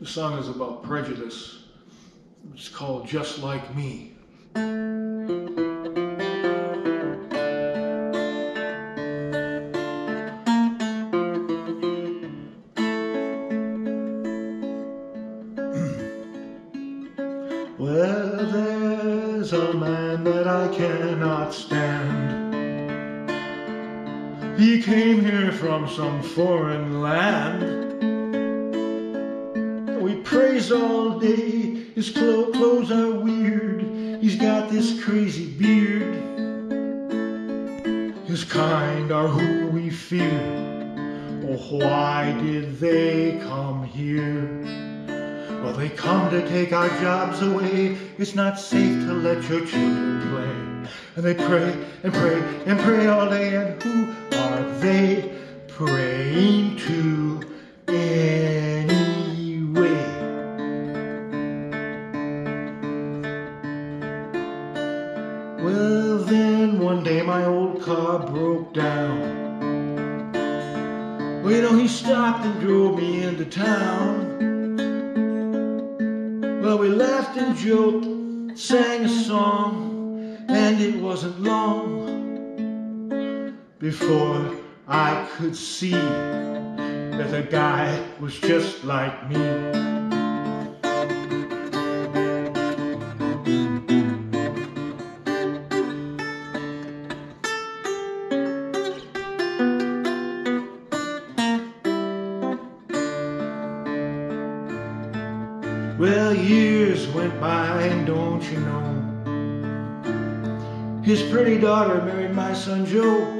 The song is about prejudice. It's called Just Like Me. Well, there's a man that I cannot stand. He came here from some foreign land. We praise all day, his clo clothes are weird. He's got this crazy beard. His kind are who we fear. Oh, why did they come here? Well, they come to take our jobs away. It's not safe to let your children play. And they pray and pray and pray all day. And who are they praying Well, then one day my old car broke down. Well, you know, he stopped and drove me into town. Well, we laughed and joked, sang a song, and it wasn't long before I could see that the guy was just like me. Well, years went by, and don't you know, his pretty daughter married my son Joe.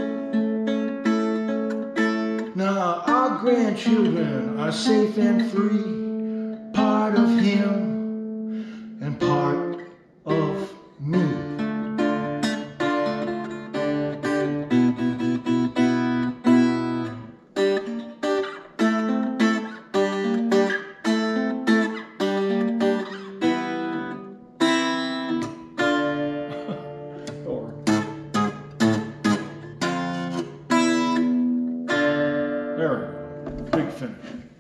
Now our grandchildren are safe and free, part of him there. Big finish.